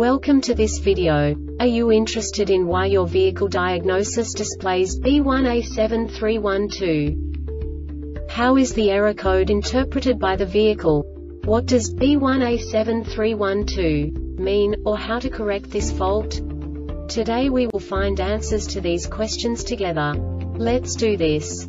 Welcome to this video. Are you interested in why your vehicle diagnosis displays B1A7312? How is the error code interpreted by the vehicle? What does B1A7312 mean, or how to correct this fault? Today we will find answers to these questions together. Let's do this.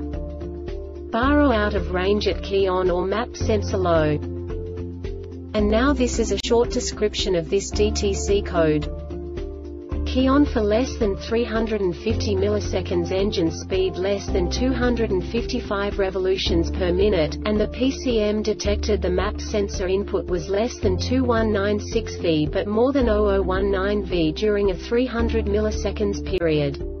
Baro out of range at key on or map sensor low. And now this is a short description of this DTC code. Key on for less than 350 milliseconds engine speed less than 255 revolutions per minute, and the PCM detected the map sensor input was less than 2196 V but more than 0019 V during a 300 milliseconds period.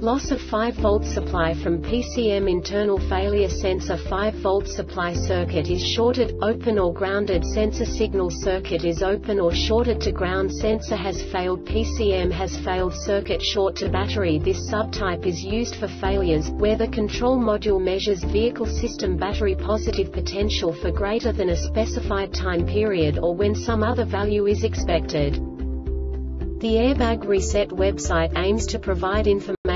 Loss of 5V supply from PCM internal failure sensor 5V supply circuit is shorted, open or grounded sensor signal circuit is open or shorted to ground sensor has failed PCM has failed circuit short to battery This subtype is used for failures, where the control module measures vehicle system battery positive potential for greater than a specified time period or when some other value is expected. The Airbag Reset website aims to provide